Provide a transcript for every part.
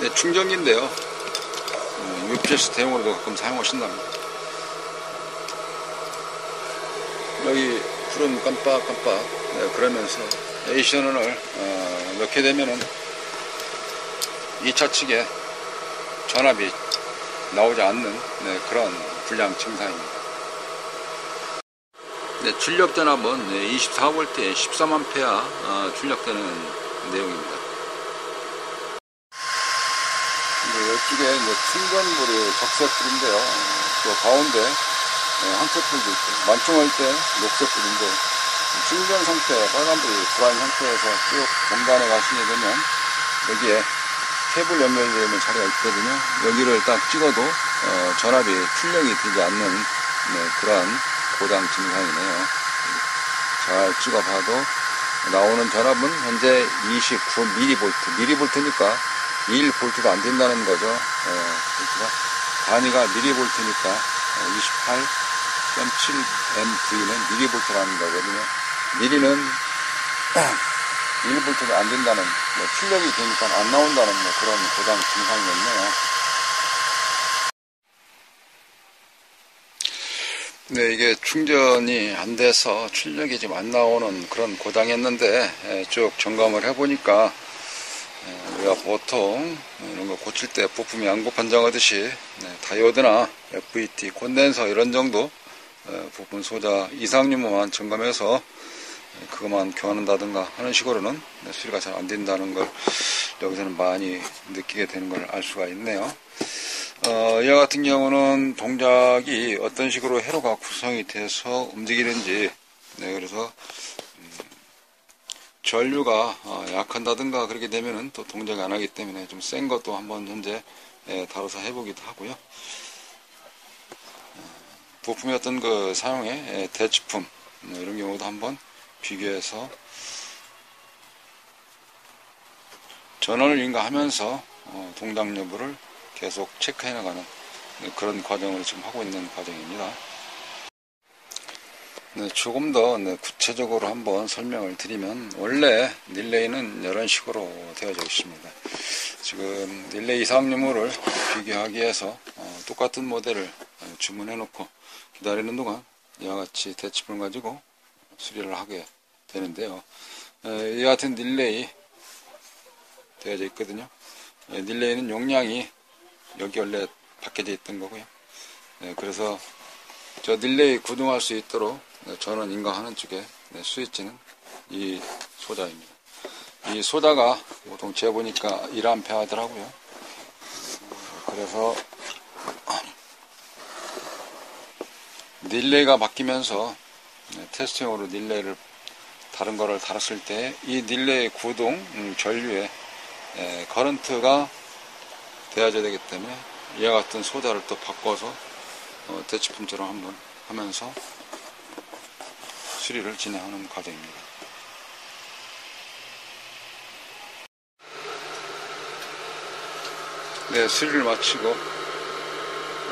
네, 충전기인데요. 어, UPS 대용으로도 가끔 사용하신답니다. 여기 불은 깜빡깜빡 네, 그러면서 에이션을 어, 넣게 되면은 2차 측에 전압이 나오지 않는 네, 그런 불량 증상입니다. 네, 출력 전압은 네, 24V에 13A 어, 출력되는 내용입니다. 이쪽에 이제 충전물이 적색불인데요. 또 가운데 네, 한채불도 있고 만총할 때 녹색불인데 충전 상태 빨간불이 불안 상태에서 쭉 공단에 가시게 되면 여기에 케이블 연결되어 있는 자리가 있거든요. 여기를 딱 찍어도 어, 전압이 출력이 되지 않는 네, 그러한 고장 증상이네요. 잘 찍어봐도 나오는 전압은 현재 29mV, mV니까 1V도 안 된다는 거죠. 어, 볼트가 단위가 mV니까 28.7MV는 mV라는 거거든요. mV는 1V도 안 된다는 뭐 출력이 되니까 안 나온다는 뭐 그런 고장 증상이었네요. 네, 이게 충전이 안 돼서 출력이 지금 안 나오는 그런 고장이었는데 예, 쭉 점검을 해보니까 예, 우리가 보통 이런 거 고칠 때 부품이 양고 판정하듯이 네, 다이오드나 FET, 콘덴서 이런 정도 예, 부품 소자 이상 유무만 점검해서 그것만 교환한다든가 하는 식으로는 수리가 잘 안 된다는 걸 여기서는 많이 느끼게 되는 걸 알 수가 있네요. 어, 이와 같은 경우는 동작이 어떤 식으로 회로가 구성이 돼서 움직이는지 네, 그래서 음, 전류가 어, 약한다든가 그렇게 되면은 또 동작이 안 하기 때문에 좀 센 것도 한번 현재 예, 다뤄서 해보기도 하고요. 어, 부품의 어떤 그 사용의 예, 대치품 뭐 이런 경우도 한번 비교해서 전원을 인가하면서 어, 동작 여부를 계속 체크해 나가는 그런 과정을 지금 하고 있는 과정입니다. 네, 조금 더 네, 구체적으로 한번 설명을 드리면 원래 릴레이는 이런 식으로 되어져 있습니다. 지금 릴레이 이상 유무를 비교하기 위해서 어, 똑같은 모델을 주문해 놓고 기다리는 동안 이와 같이 대치품을 가지고 수리를 하게 되는데요. 에, 이 같은 릴레이 되어져 있거든요. 예, 릴레이는 용량이 여기 원래 박혀져 있던 거고요. 네, 그래서 저 릴레이 구동할 수 있도록 전원 인가하는 쪽에 네, 스위치는 이 소자입니다. 이 소자가 보통 재보니까 1A 하더라고요. 그래서 릴레이가 바뀌면서 네, 테스팅으로 릴레이를 다른 거를 달았을 때 이 릴레이 구동 음, 전류에 에, 커런트가 돼야져야 되기 때문에 이와 같은 소자를 또 바꿔서 어, 대치품처럼 한번 하면서 수리를 진행하는 과정입니다. 네, 수리를 마치고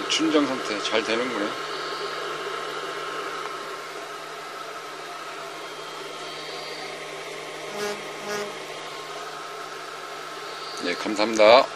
충전 상태 잘 되는군요. 네, 감사합니다.